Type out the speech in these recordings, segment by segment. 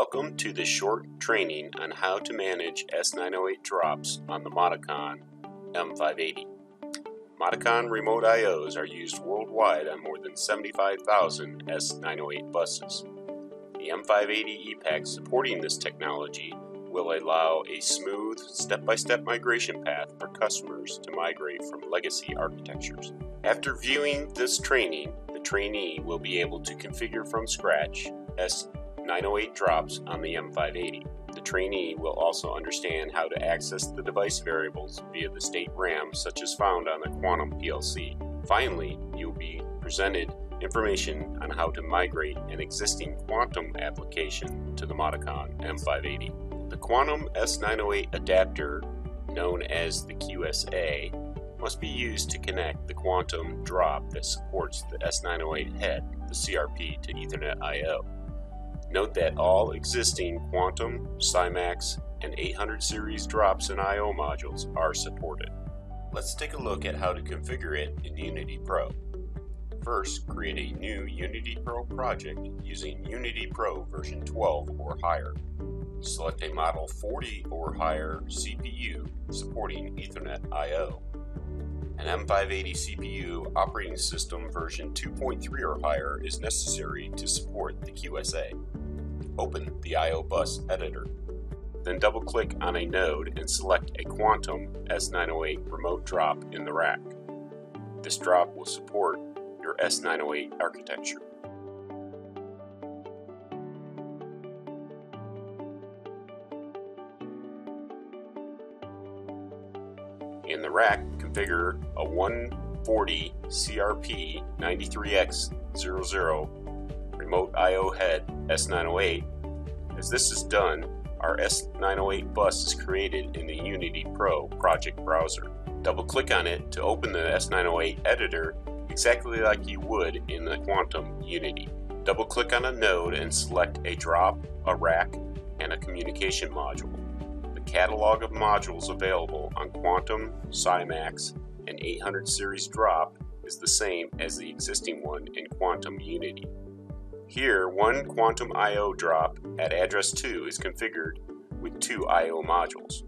Welcome to this short training on how to manage S908 drops on the Modicon M580. Modicon remote IOs are used worldwide on more than 75,000 S908 buses. The M580 ePAC supporting this technology will allow a smooth, step-by-step migration path for customers to migrate from legacy architectures. After viewing this training, the trainee will be able to configure from scratch S908 drops on the M580. The trainee will also understand how to access the device variables via the state RAM such as found on the Quantum PLC. Finally, you will be presented information on how to migrate an existing Quantum application to the Modicon M580. The Quantum S908 adapter, known as the QSA, must be used to connect the Quantum drop that supports the S908 head, the CRP, to Ethernet I.O. Note that all existing Quantum, Symax, and 800 series drops and I.O. modules are supported. Let's take a look at how to configure it in Unity Pro. First, create a new Unity Pro project using Unity Pro version 12 or higher. Select a Model 40 or higher CPU supporting Ethernet I.O. An M580 CPU operating system version 2.3 or higher is necessary to support the QSA. Open the I.O. bus editor. Then double click on a node and select a Quantum S908 remote drop in the rack. This drop will support your S908 architecture. In the rack, configure a 140 CRP 93X00 remote I.O. head S908. As this is done, our S908 bus is created in the Unity Pro project browser. Double click on it to open the S908 editor exactly like you would in the Quantum Unity. Double click on a node and select a drop, a rack, and a communication module The catalog of modules available on Quantum, Symax, and 800 series drop is the same as the existing one in Quantum Unity. Here, one Quantum I.O. drop at address 2 is configured with two I.O. modules.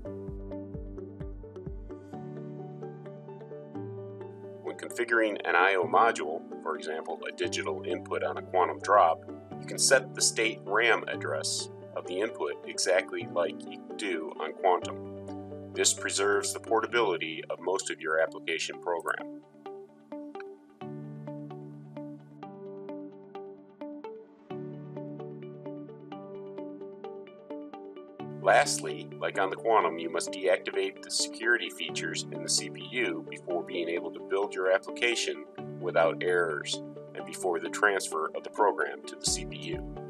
When configuring an I.O. module, for example a digital input on a quantum drop, you can set the state RAM address of the input exactly like you do on Quantum. This preserves the portability of most of your application program. Lastly, like on the Quantum, you must deactivate the security features in the CPU before being able to build your application without errors and before the transfer of the program to the CPU.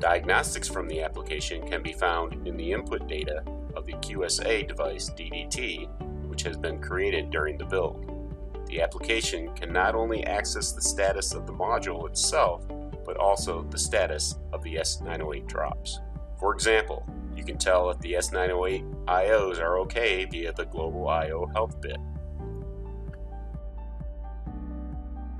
Diagnostics from the application can be found in the input data of the QSA device DDT, which has been created during the build. The application can not only access the status of the module itself, but also the status of the S908 drops. For example, you can tell if the S908 IOs are okay via the Global IO Health bit.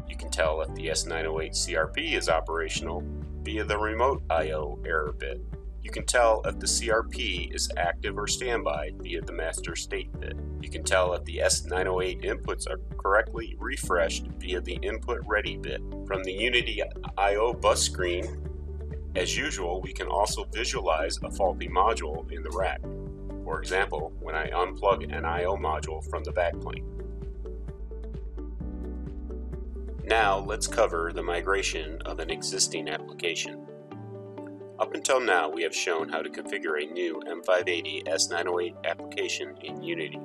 You can tell if the S908 CRP is operational via the remote I.O. error bit. You can tell if the CRP is active or standby via the master state bit. You can tell if the S908 inputs are correctly refreshed via the input ready bit. From the Unity I.O. bus screen, as usual, we can also visualize a faulty module in the rack. For example, when I unplug an I.O. module from the backplane. Now let's cover the migration of an existing application. Up until now we have shown how to configure a new M580 S908 application in Unity.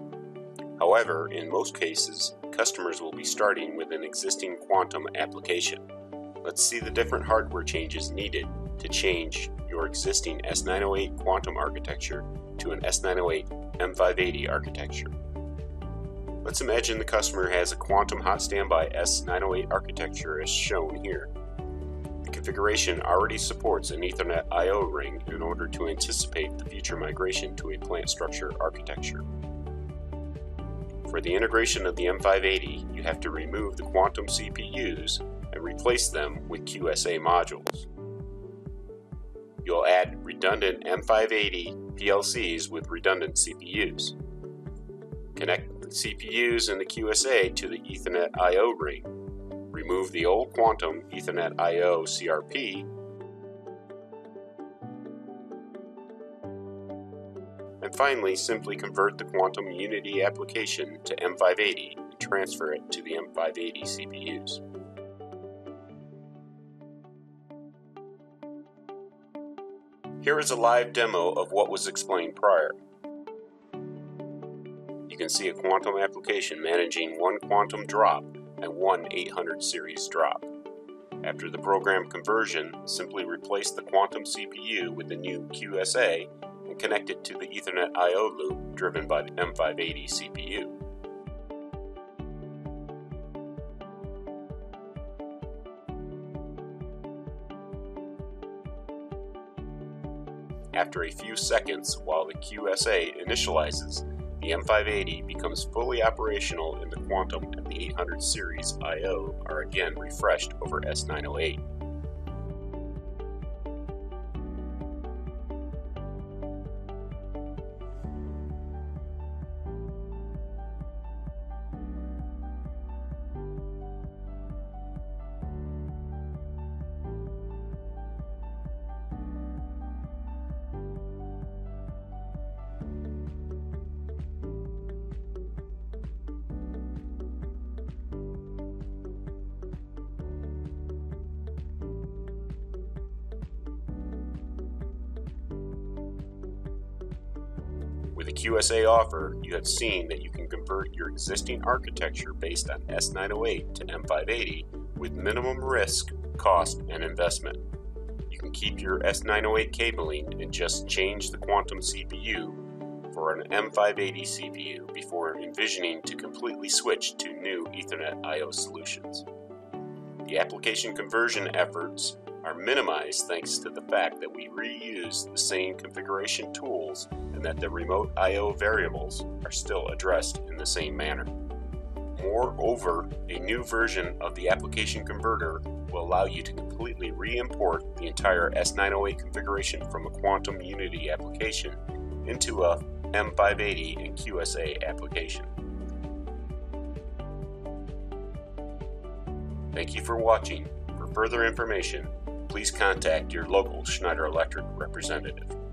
However, in most cases, customers will be starting with an existing Quantum application. Let's see the different hardware changes needed to change your existing S908 Quantum architecture to an S908 M580 architecture. Let's imagine the customer has a Quantum Hot Standby S908 architecture as shown here. The configuration already supports an Ethernet I.O. ring in order to anticipate the future migration to a PlantStruxure architecture. For the integration of the M580, you have to remove the Quantum CPUs and replace them with QSA modules. You'll add redundant M580 PLCs with redundant CPUs. Connect CPUs and the QSA to the Ethernet I.O. ring. Remove the old Quantum Ethernet I.O. CRP and finally simply convert the Quantum Unity application to M580 and transfer it to the M580 CPUs. Here is a live demo of what was explained prior. You can see a Quantum application managing one Quantum drop and one 800 series drop. After the program conversion, simply replace the Quantum CPU with the new QSA and connect it to the Ethernet I.O. loop driven by the M580 CPU. After a few seconds while the QSA initializes, the M580 becomes fully operational and the Quantum and the 800 series I.O. are again refreshed over S908. With a QSA offer, you have seen that you can convert your existing architecture based on S908 to M580 with minimum risk, cost, and investment. You can keep your S908 cabling and just change the Quantum CPU for an M580 CPU before envisioning to completely switch to new Ethernet I.O. solutions. The application conversion efforts are minimized thanks to the fact that we reuse the same configuration tools and that the remote I.O. variables are still addressed in the same manner. Moreover, a new version of the application converter will allow you to completely re-import the entire S908 configuration from a Quantum Unity application into a M580 and QSA application. Thank you for watching. For further information, please contact your local Schneider Electric representative.